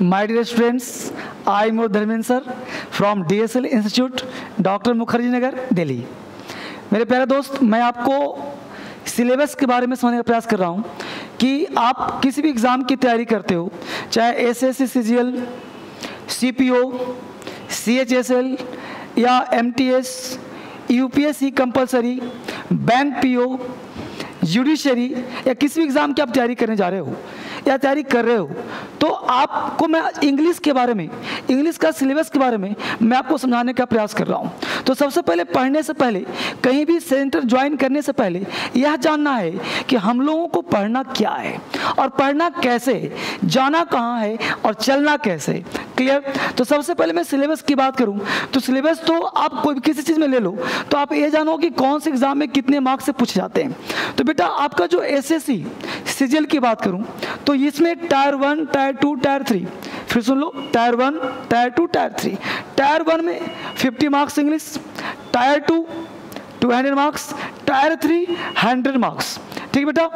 My dear students, I am Dharmen sir from DSL Institute, doctor Mukherjee Nagar Delhi मेरे प्यारे दोस्त मैं आपको सिलेबस के बारे में समझने का प्रयास कर रहा हूँ कि आप किसी भी एग्ज़ाम की तैयारी करते हो चाहे S S C C G L C P O C H S L या M T S U P S C compulsory bank P O judiciary या किसी भी एग्ज़ाम की आप तैयारी करने जा रहे हो या तैयारी कर रहे हो। तो आपको मैं इंग्लिश के बारे में इंग्लिश का सिलेबस के बारे में, मैं आपको समझाने का प्रयास कर रहा हूँ। तो सबसे पहले, पढ़ने से पहले, कहीं भी सेंटर ज्वाइन करने से पहले, यह जानना है कि हम लोगों को पढ़ना क्या है और पढ़ना कैसे जाना कहाँ है और चलना कैसे क्लियर तो सबसे पहले मैं सिलेबस की बात करूँ तो सिलेबस तो आप कोई भी किसी चीज़ में ले लो तो आप ये जानो कि कौन से एग्ज़ाम में कितने मार्क्स से पूछे जाते हैं। तो बेटा, आपका जो एसएससी एस सी की बात करूँ तो इसमें tier one, tier two, tier three. फिर सुन लो, tier one, tier two, tier three. Tier one में fifty marks English tier two two hundred marks tier three hundred marks ठीक है बेटा?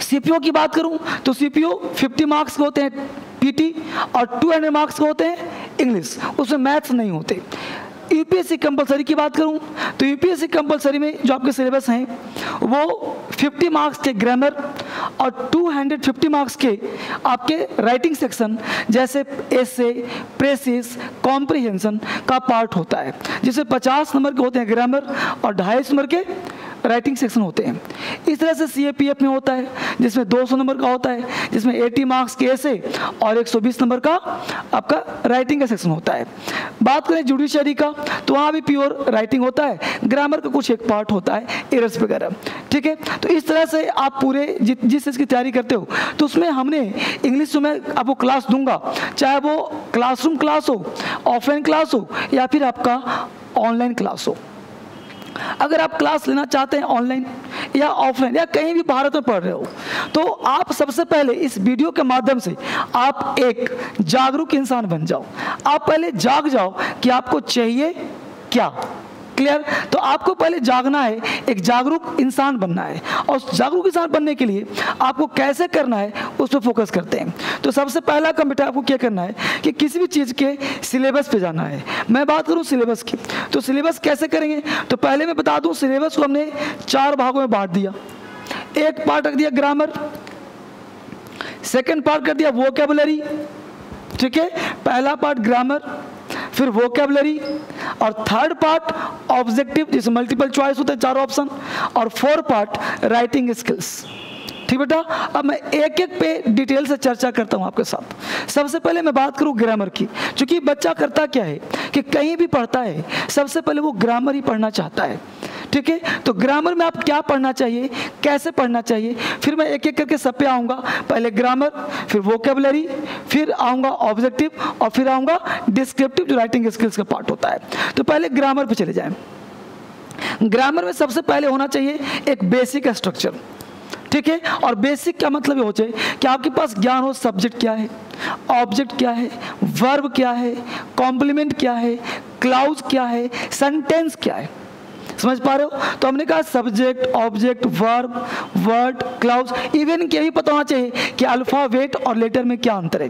सीपीओ की बात करूँ तो सीपीओ 50 मार्क्स के होते हैं पीटी और 200 मार्क्स के होते हैं इंग्लिश उसमें मैथ्स नहीं होते। यूपीएससी कंपलसरी की बात करूँ तो यूपीएससी कंपलसरी में जो आपके सिलेबस हैं, वो 50 मार्क्स के ग्रामर और 250 मार्क्स के आपके राइटिंग सेक्शन जैसे एसे प्रेसिस कॉम्प्रिहेंशन का पार्ट होता है जिसमें 50 नंबर के होते हैं ग्रामर और ढाई नंबर के राइटिंग सेक्शन होते हैं। इस तरह से सीएपीएफ में होता है, जिसमें 200 नंबर का होता है, जिसमें 80 मार्क्स के ऐसे और 120 नंबर का आपका राइटिंग का सेक्शन होता है। बात करें जुडिशरी का तो वहाँ भी प्योर राइटिंग होता है ग्रामर का कुछ एक पार्ट होता है एरर्स वगैरह। ठीक है? तो इस तरह से आप पूरे जिस चीज़ की तैयारी करते हो तो उसमें हमने इंग्लिश मैं आपको क्लास दूँगा। चाहे वो क्लासरूम क्लास हो, ऑफलाइन क्लास हो, या फिर आपका ऑनलाइन क्लास हो। अगर आप क्लास लेना चाहते हैं ऑनलाइन या ऑफलाइन, या कहीं भी भारत में पढ़ रहे हो तो आप सबसे पहले इस वीडियो के माध्यम से आप एक जागरूक इंसान बन जाओ। आप पहले जाग जाओ कि आपको चाहिए क्या। क्लियर? तो आपको पहले जागना है, एक जागरूक इंसान बनना है। और जागरूक इंसान बनने के लिए आपको कैसे करना है, उस पर फोकस करते हैं। तो सबसे पहला काम बेटा आपको क्या करना है कि किसी भी चीज़ के सिलेबस पे जाना है। मैं बात करूँ सिलेबस की तो सिलेबस कैसे करेंगे? तो पहले मैं बता दूँ सिलेबस को हमने चार भागों में बांट दिया। एक पार्ट रख दिया ग्रामर सेकेंड पार्ट कर दिया वोकेबलरी ठीक है? पहला पार्ट ग्रामर फिर वोकेबलरी और थर्ड पार्ट ऑब्जेक्टिव जिसमें मल्टीपल चॉइस होते हैं, चार ऑप्शन और फोर पार्ट राइटिंग स्किल्स ठीक बेटा? अब मैं एक एक पे डिटेल से चर्चा करता हूँ आपके साथ। सबसे पहले मैं बात करूँ ग्रामर की। क्योंकि बच्चा करता क्या है कि कहीं भी पढ़ता है, सबसे पहले वो ग्रामर ही पढ़ना चाहता है। ठीक है? तो ग्रामर में आप क्या पढ़ना चाहिए? कैसे पढ़ना चाहिए? फिर मैं एक एक करके सब पे आऊँगा। पहले ग्रामर फिर वोकेबलरी फिर आऊँगा ऑब्जेक्टिव और फिर आऊँगा डिस्क्रिप्टिव जो राइटिंग स्किल्स का पार्ट होता है। तो पहले ग्रामर पर चले जाएँ। ग्रामर में सबसे पहले होना चाहिए एक बेसिक स्ट्रक्चर ठीक है? और बेसिक का मतलब ये हो जाए कि आपके पास ज्ञान हो सब्जेक्ट क्या है? ऑब्जेक्ट क्या है? वर्ब क्या है? कॉम्प्लीमेंट क्या है? क्लाउज क्या है? सेंटेंस क्या है? समझ पा रहे हो? तो हमने कहा subject object verb word clause even के भी पता होना चाहिए कि अल्फावेट और लेटर में क्या अंतर है।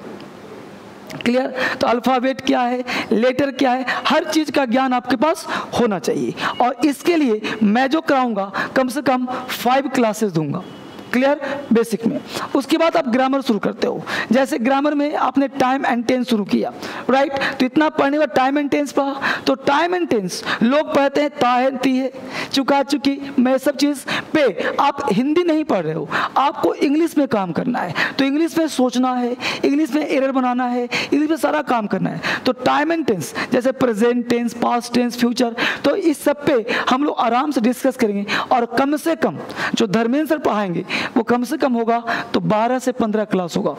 क्लियर तो अल्फावेट क्या है? लेटर क्या है? हर चीज़ का ज्ञान आपके पास होना चाहिए। और इसके लिए मैं जो कराऊँगा, कम से कम फाइव क्लासेस दूँगा। क्लियर? बेसिक में। उसके बाद आप ग्रामर शुरू करते हो। जैसे ग्रामर में आपने टाइम एंड टेंस शुरू किया राइट तो इतना पढ़ने का टाइम एंड टेंस पढ़ा। तो टाइम एंड टेंस लोग पढ़ते हैं ताहती है चुका, चुकी, मैं सब चीज़ पे। आप हिंदी नहीं पढ़ रहे हो। आपको इंग्लिश में काम करना है। तो इंग्लिश में सोचना है इंग्लिश में एरर बनाना है इंग्लिश में सारा काम करना है। तो टाइम एंड टेंस जैसे present tense past tense future तो इस सब पे हम लोग आराम से डिस्कस करेंगे। और कम से कम जो धर्मेंद्र सर पढ़ाएँगे वो कम से कम होगा तो 12 से 15 क्लास होगा।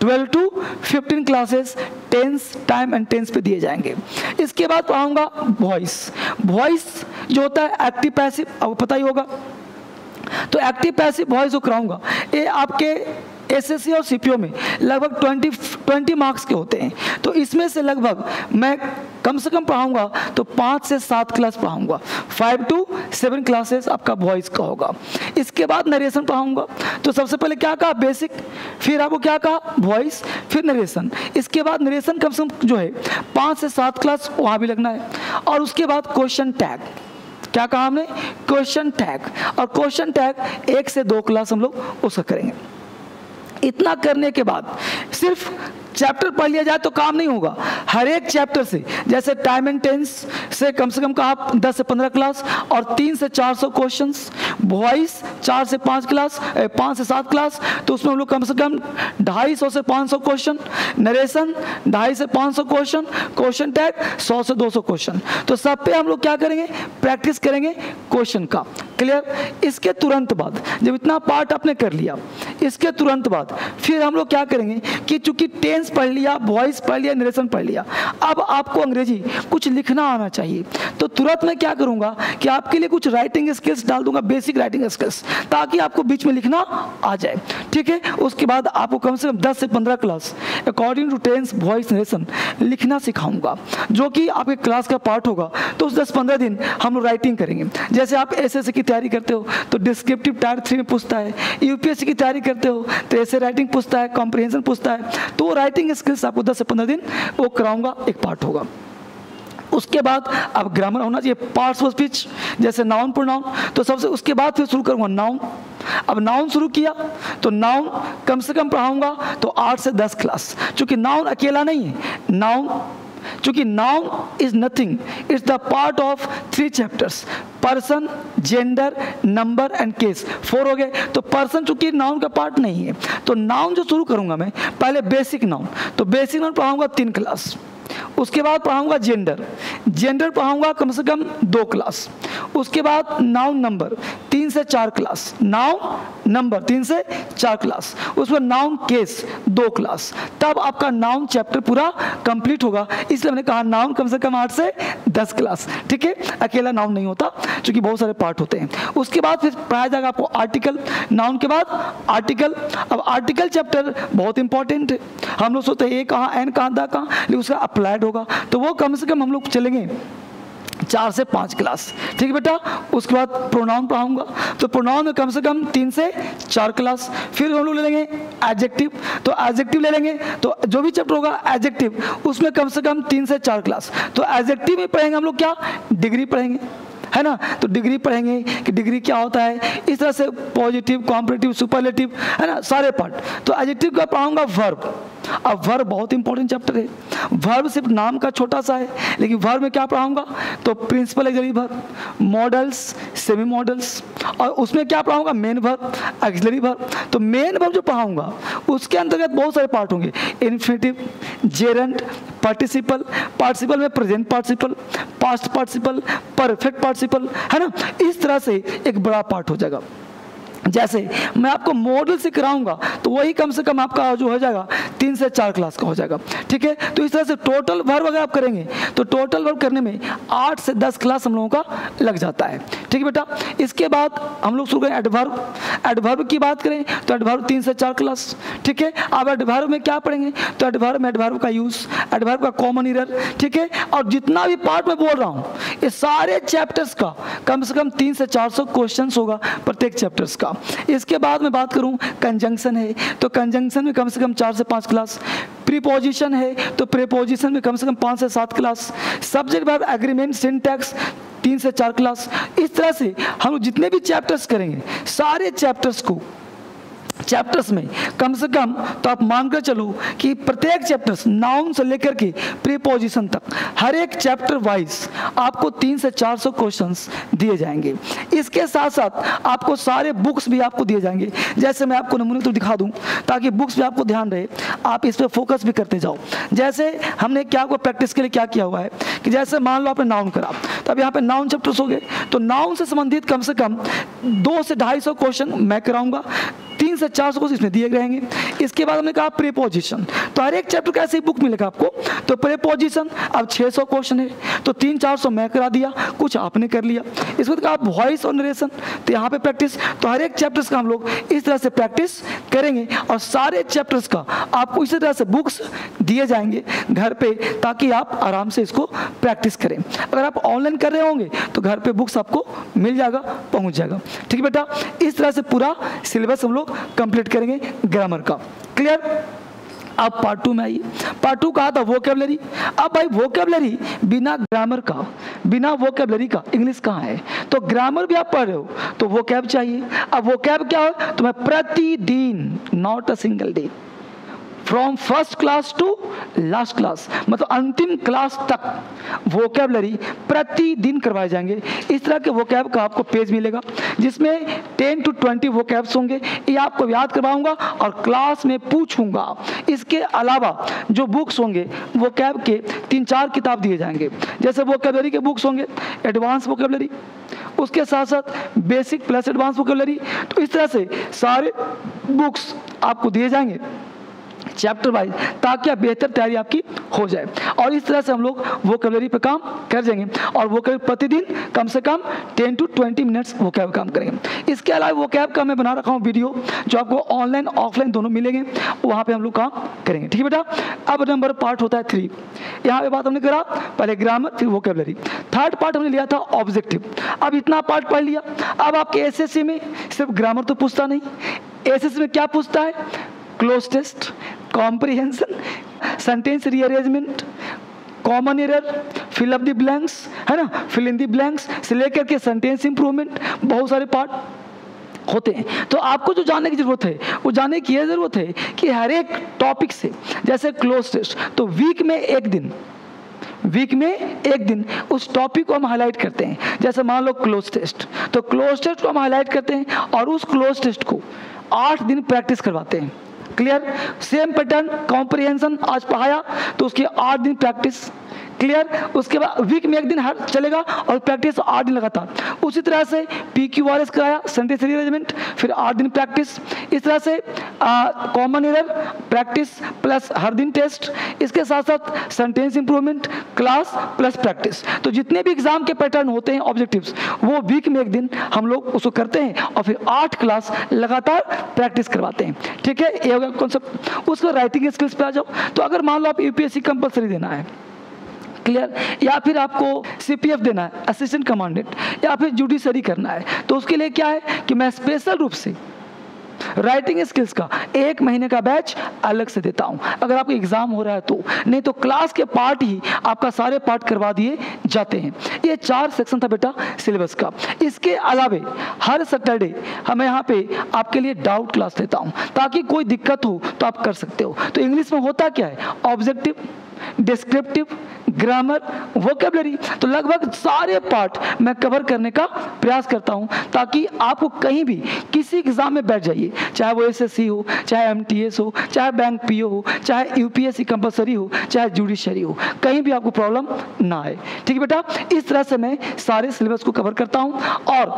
12 to 15 classes tense time and tense पे दिए जाएँगे। इसके बाद पढ़ाऊँगा वॉइस वॉइस जो होता है एक्टिव पैसिव आपको पता ही होगा। तो एक्टिव पैसिव वॉइस जो कराऊँगा। ये आपके एसएससी और सीपीओ में लगभग 20 20 मार्क्स के होते हैं। तो इसमें से लगभग मैं कम से कम पढ़ाऊँगा तो पाँच से सात क्लास पढ़ाऊँगा। फाइव टू सेवन क्लासेस आपका वॉइस का होगा। इसके बाद नरेशन पढ़ाऊँगा। तो सबसे पहले क्या कहा? बेसिक फिर आपको क्या कहा? वॉइस फिर नरेशन इसके बाद नरेशन कम से कम जो है, पाँच से सात क्लास वहाँ भी लगना है। और उसके बाद क्वेश्चन टैग क्या कहा हमने? क्वेश्चन टैग और क्वेश्चन टैग एक से दो क्लास हम लोग उसका करेंगे। इतना करने के बाद सिर्फ़ चैप्टर पढ़ लिया जाए तो काम नहीं होगा। हर एक चैप्टर से, जैसे टाइम एंड टेंस से कम से कम कहा दस से पंद्रह क्लास और तीन से चार सौ क्वेश्चन वॉइस चार से पाँच क्लास पाँच से सात क्लास तो उसमें हम लोग कम से कम ढाई सौ से पाँच सौ क्वेश्चन नरेशन ढाई से पाँच सौ क्वेश्चन क्वेश्चन टैग सौ से दो सौ क्वेश्चन तो सब पे हम लोग क्या करेंगे? प्रैक्टिस करेंगे क्वेश्चन का। क्लियर इसके तुरंत बाद जब इतना पार्ट आपने कर लिया इसके तुरंत बाद फिर हम लोग क्या करेंगे कि चूँकि टेंस पढ़ लिया वॉइस पढ़ लिया नरेशन पढ़ लिया, अब आपको अंग्रेज़ी कुछ लिखना आना चाहिए। तो तुरंत मैं क्या करूँगा कि आपके लिए कुछ राइटिंग स्किल्स डाल दूँगा बेसिक राइटिंग स्किल्स ताकि आपको बीच में लिखना आ जाए। ठीक है? उसके बाद आपको कम से कम दस से पंद्रह class according to tense voice narration लिखना सिखाऊँगा। जो कि आपके क्लास का पार्ट होगा। तो उस दस पंद्रह दिन हम लोग राइटिंग करेंगे। जैसे आप एसएससी की तैयारी करते हो तो डिस्क्रिप्टिव टायर थ्री में पूछता है यूपीएससी की तैयारी करते हो? तो ऐसे राइटिंग पूछता है कॉम्प्रिहेंशन पूछता है। तो वो राइटिंग स्किल्स आपको 10 से 15 दिन वो कराऊँगा, एक पार्ट होगा। उसके बाद अब ग्रामर होना चाहिए पार्ट्स ऑफ़ स्पीच जैसे नाउन प्रोनाउन तो सबसे उसके बाद फिर शुरू करूँगा नाउन अब नाउन शुरू किया तो नाउन कम से कम पढ़ाऊँगा तो आठ से दस क्लास क्योंकि नाउन अकेला नहीं है नाउन क्योंकि noun is nothing it's the part of three chapters person gender number and case four हो गए। तो पर्सन चूँकि नाउन का पार्ट नहीं है तो नाउन जो शुरू करूँगा मैं, पहले बेसिक नाउन तो बेसिक नाउन पढ़ाऊँगा तीन क्लास उसके बाद पढ़ाऊँगा जेंडर जेंडर पढ़ाऊँगा कम से कम दो क्लास उसके बाद नाउन नंबर तीन से चार क्लास नाउन नंबर तीन से चार क्लास, उसमें नाउन केस दो क्लास। तब आपका नाउन चैप्टर पूरा कंप्लीट होगा। इसलिए मैंने कहा नाउन कम से कम आठ से दस क्लास। ठीक है? अकेला नाउन नहीं होता, क्योंकि बहुत सारे पार्ट होते हैं। उसके बाद फिर पढ़ाया जाएगा आपको आर्टिकल नाउन के बाद आर्टिकल अब आर्टिकल चैप्टर बहुत इंपॉर्टेंट है हम लोग सोचते हैं ए कहाँ एन कहाँ, दा कहाँ? लेकिन उसका अप्लाइड होगा। तो वो कम से कम हम लोग चलेंगे। चार से पाँच क्लास। ठीक है बेटा? उसके बाद प्रोनाउन पढ़ाऊँगा। तो प्रोनाउन में कम से कम तीन से चार क्लास। फिर हम लोग ले लेंगे एडजेक्टिव तो एडजेक्टिव ले लेंगे। तो जो भी चैप्टर होगा एडजेक्टिव उसमें कम से कम तीन से चार क्लास। तो एडजेक्टिव में पढ़ेंगे हम लोग क्या? डिग्री पढ़ेंगे। है ना? तो डिग्री पढ़ेंगे कि डिग्री क्या होता है। इस तरह से पॉजिटिव कॉम्परेटिव सुपरलेटिव है ना? सारे पार्ट तो एडजेक्टिव का पढ़ाऊँगा वर्ब अब वर्ब बहुत इंपॉर्टेंट चैप्टर है। वर्ब सिर्फ़ नाम का छोटा सा है, लेकिन वर्ब में क्या पढ़ाऊँगा? तो principal auxiliary verb models semi models और उसमें क्या पढ़ाऊँगा? मेन वर्ब एक्सलरी वर्ब तो मेन वर्ब जो पढ़ाऊँगा, उसके अंतर्गत बहुत सारे पार्ट होंगे। इन्फिनेटिव जेरेंट पार्टिसिपल पार्टिसिपल में present participle past participle perfect participle है ना? इस तरह से एक बड़ा पार्ट हो जाएगा। जैसे मैं आपको मॉडल से कराऊँगा तो वही कम से कम आपका जो हो जाएगा, तीन से चार क्लास का हो जाएगा। ठीक है? तो इस तरह से टोटल वर्ग अगर आप करेंगे तो टोटल वर्ब करने में आठ से दस क्लास हम लोगों का लग जाता है। ठीक है बेटा? इसके बाद हम लोग शुरू करें एडवर्ब एडवर्ब की बात करें तो एडवर्ब तीन से चार क्लास ठीक है? अब एडवर्ब में क्या पढ़ेंगे? तो एडवर्ब में एडवर्ब का यूज़ एडवर्ब का कॉमन इरर ठीक है? और जितना भी पार्ट में बोल रहा हूँ, ये सारे चैप्टर्स का, कम से कम तीन से चार सौ क्वेश्चन होगा प्रत्येक चैप्टर्स का. इसके बाद मैं बात करूँ कंजंक्शन है तो कंजंक्शन में कम से कम चार से पाँच क्लास प्रीपोजिशन है तो प्रीपोजिशन में कम से कम पाँच से सात class subject verb agreement syntax तीन से चार क्लास, इस तरह से हम जितने भी चैप्टर्स करेंगे, सारे चैप्टर्स को चैप्टर्स में, कम से कम तो आप मानकर चलो कि प्रत्येक चैप्टर्स नाउन से लेकर के प्रीपोजिशन तक, हर एक चैप्टर वाइज आपको तीन से चार सौ क्वेश्चन दिए जाएँगे। इसके साथ साथ आपको सारे बुक्स भी आपको दिए जाएँगे। जैसे मैं आपको नमूने तो दिखा दूँ, ताकि बुक्स भी आपको ध्यान रहे, आप इस पर फोकस भी करते जाओ। जैसे हमने क्या को प्रैक्टिस के लिए क्या किया हुआ है, कि जैसे मान लो आपने नाउन करा तो अब यहाँ पे नाउन चैप्टर्स हो गए तो नाउन से संबंधित कम से कम दो से ढाई सौ क्वेश्चन मैं कराऊँगा, तीन से चार सौ इसमें दिए रहेंगे। इसके बाद हमने कहा प्रेपोजिशन तो हर एक चैप्टर का ऐसे बुक मिलेगा आपको। तो प्रेपोजिशन अब 600 क्वेश्चन है। तो तीन चार सौ मैं करा दिया, कुछ आपने कर लिया। इसके बाद आप वॉइस और नरेशन तो यहाँ पे प्रैक्टिस तो हर एक चैप्टर्स का हम लोग इस तरह से प्रैक्टिस करेंगे और सारे चैप्टर्स का आपको इसी तरह से बुक्स दिए जाएँगे घर पे, ताकि आप आराम से इसको प्रैक्टिस करें। अगर आप ऑनलाइन कर रहे होंगे तो घर पे बुक्स आपको मिल जाएगा, पहुँच जाएगा। ठीक है बेटा? इस तरह से पूरा सिलेबस हम लोग कंप्लीट करेंगे ग्रामर का। क्लियर अब पार्ट टू में आइए। पार्ट टू कहा था? वोकेबलरी अब भाई वोकेबलरी बिना ग्रामर का, बिना वोकेबलरी का इंग्लिश कहाँ है? तो ग्रामर भी आप पढ़ रहे हो तो वोकेब चाहिए। अब वोकेब क्या हो? तुम्हें प्रतिदिन not a single day from first class to last class मतलब अंतिम क्लास तक वोकेबलरी प्रतिदिन करवाए जाएँगे। इस तरह के वोकैब का आपको पेज मिलेगा, जिसमें 10 टू 20 वोकैब्स होंगे। ये आपको याद करवाऊँगा और क्लास में पूछूँगा। इसके अलावा जो बुक्स होंगे वोकैब के तीन चार किताब दिए जाएँगे। जैसे वोकेबलरी के बुक्स होंगे एडवांस वोकेबलरी उसके साथ साथ बेसिक प्लस एडवांस वोकेबलरी तो इस तरह से सारे बुक्स आपको दिए जाएँगे। चैप्टर वाइज ताकि आप बेहतर तैयारी आपकी हो जाए। और इस तरह से हम लोग वो कैबलरी पर काम कर जाएँगे। और वो कैब प्रतिदिन कम से कम 10 टू 20 मिनट्स वो कैब काम करेंगे। इसके अलावा वो कैब का मैं बना रखा हूँ वीडियो जो आपको ऑनलाइन ऑफलाइन दोनों मिलेंगे, वहाँ पे हम लोग काम करेंगे। ठीक है बेटा? अब नंबर पार्ट होता है थ्री यहाँ पे बात हमने करा, पहले ग्रामर फिर वो कैबलरी थर्ड पार्ट हमने लिया था ऑब्जेक्टिव अब इतना पार्ट पढ़ लिया। अब आपके एसएससी में सिर्फ़ ग्रामर तो पूछता नहीं। एसएससी में क्या पूछता है? Cloze test comprehension sentence rearrangement common error fill up the blanks है ना? फिल इन द ब्लैंक्स से लेकर के सेंटेंस इंप्रूवमेंट बहुत सारे पार्ट होते हैं। तो आपको जो जानने की ज़रूरत है, वो जानने की यह ज़रूरत है कि हर एक टॉपिक से, जैसे क्लोज टेस्ट तो वीक में एक दिन वीक में एक दिन उस टॉपिक को हम हाईलाइट करते हैं। जैसे मान लो क्लोज टेस्ट तो क्लोज टेस्ट को हम हाईलाइट करते हैं और उस क्लोज टेस्ट को आठ दिन प्रैक्टिस करवाते हैं। क्लियर सेम पैटर्न कॉम्प्रिहेंशन आज पढ़ाया तो उसकी आठ दिन प्रैक्टिस क्लियर उसके बाद वीक में एक दिन हर चलेगा और प्रैक्टिस आठ दिन लगातार। उसी तरह से पी क्यू आर एस कराया सेंटेंस रीअरेंजमेंट फिर आठ दिन प्रैक्टिस इस तरह से कॉमन एरर प्रैक्टिस प्लस हर दिन टेस्ट इसके साथ साथ sentence improvement class plus practice तो जितने भी एग्ज़ाम के पैटर्न होते हैं ऑब्जेक्टिव्स वो वीक में एक दिन हम लोग उसको करते हैं और फिर आठ क्लास लगातार प्रैक्टिस करवाते हैं। ठीक है? ये होगा कॉन्सेप्ट उसको राइटिंग स्किल्स पे आ जाओ। तो अगर मान लो आप यूपीएससी कंपलसरी देना है क्लियर या फिर आपको सीपीएफ देना है असिस्टेंट कमांडेंट या फिर जुडिशरी करना है तो उसके लिए क्या है कि मैं स्पेशल रूप से राइटिंग स्किल्स का एक महीने का बैच अलग से देता हूँ। अगर आपका एग्ज़ाम हो रहा है तो नहीं तो क्लास के पार्ट ही आपका सारे पार्ट करवा दिए जाते हैं। ये चार सेक्शन था बेटा सिलेबस का। इसके अलावे हर सैटरडे हमें यहाँ पे आपके लिए डाउट क्लास लेता हूँ, ताकि कोई दिक्कत हो तो आप कर सकते हो। तो इंग्लिश में होता क्या है? ऑब्जेक्टिव डिस्क्रिप्टिव ग्रामर वोकेबलरी तो लगभग सारे पार्ट मैं कवर करने का प्रयास करता हूँ, ताकि आपको कहीं भी किसी एग्ज़ाम में बैठ जाइए। चाहे वो एसएससी हो, चाहे एमटीएस हो, चाहे बैंक पीओ हो, चाहे यूपीएससी कंपलसरी हो, चाहे जुडिशरी हो, कहीं भी आपको प्रॉब्लम ना आए। ठीक है बेटा? इस तरह से मैं सारे सिलेबस को कवर करता हूँ और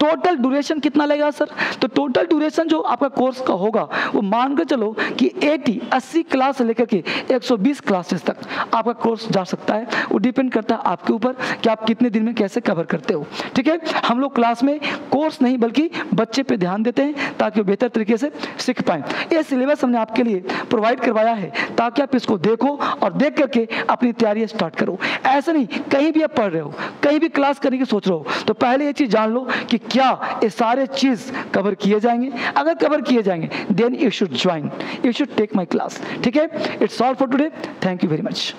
टोटल ड्यूरेशन कितना लगेगा सर तो टोटल ड्यूरेशन जो आपका कोर्स का होगा, वो मान कर चलो कि 80 80 क्लास लेकर के 120 क्लासेस तक आपका कोर्स जा सकता है। वो डिपेंड करता है आपके ऊपर कि आप कितने दिन में कैसे कवर करते हो। ठीक है? हम लोग क्लास में कोर्स नहीं, बल्कि बच्चे पे ध्यान देते हैं ताकि वो बेहतर तरीके से सीख पाए। ये सिलेबस हमने आपके लिए प्रोवाइड करवाया है ताकि आप इसको देखो और देख करके अपनी तैयारी स्टार्ट करो। ऐसा नहीं, कहीं भी आप पढ़ रहे हो, कहीं भी क्लास करने की सोच रहे हो तो पहले ये चीज़ जान लो कि क्या ये सारे चीज़ कवर किए जाएँगे। अगर कवर किए जाएँगे then you should join you should take my class ठीक है? It's all for today thank you very much